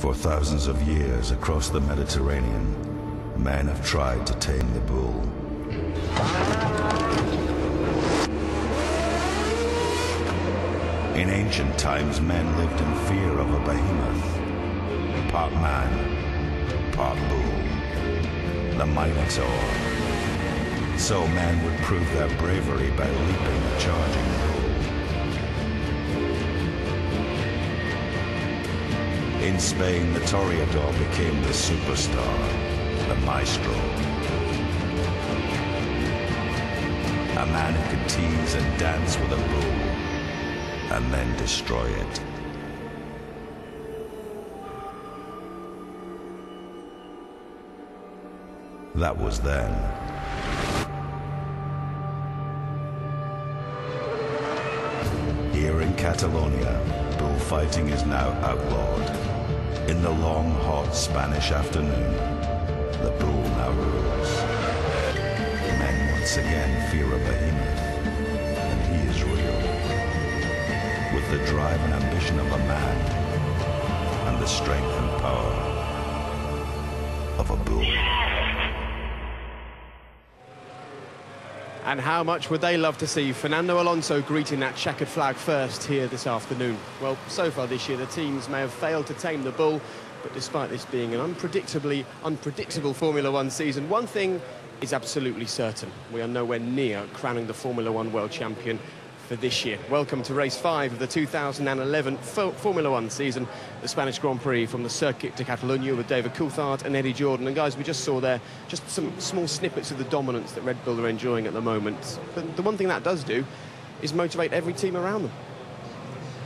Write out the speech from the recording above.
For thousands of years across the Mediterranean, men have tried to tame the bull. In ancient times, men lived in fear of a behemoth, part man, part bull, the Minotaur. So men would prove their bravery by leaping a charging bull. In Spain, the Toreador became the superstar, the maestro. A man who could tease and dance with a bull and then destroy it. That was then. Here in Catalonia, bullfighting is now outlawed. In the long, hot Spanish afternoon, the bull now rules. Men once again fear a behemoth, and he is real. With the drive and ambition of a man, and the strength and power of a bull. And how much would they love to see Fernando Alonso greeting that checkered flag first here this afternoon? Well, so far this year, the teams may have failed to tame the bull, but despite this being an unpredictably unpredictable Formula One season, one thing is absolutely certain. We are nowhere near crowning the Formula One world champion for this year. Welcome to race five of the 2011 Fo Formula One season, the Spanish Grand Prix from the Circuit de Catalunya with David Coulthard and Eddie Jordan. And guys, we just saw there just some small snippets of the dominance that Red Bull are enjoying at the moment. But the one thing that does do is motivate every team around them.